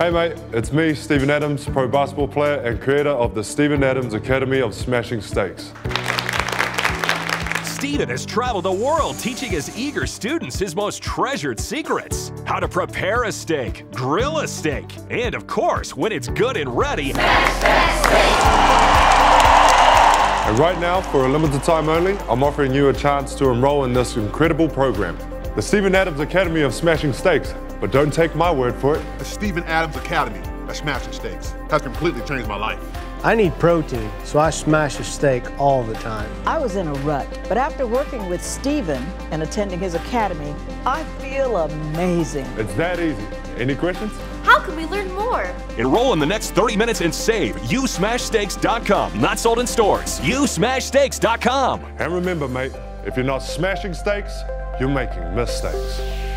Hey mate, it's me, Steven Adams, pro basketball player and creator of the Steven Adams Academy of Smashing Steaks. Steven has traveled the world teaching his eager students his most treasured secrets. How to prepare a steak, grill a steak, and of course, when it's good and ready, And right now, for a limited time only, I'm offering you a chance to enroll in this incredible program. The Steven Adams Academy of Smashing Steaks. But don't take my word for it. The Steven Adams Academy of Smashing Steaks has completely changed my life. I need protein, so I smash a steak all the time. I was in a rut, but after working with Steven and attending his academy, I feel amazing. It's that easy. Any questions? How can we learn more? enroll in the next 30 minutes and save. YouSmashSteaks.com. Not sold in stores. YouSmashSteaks.com. And remember, mate, if you're not smashing steaks, you're making mistakes.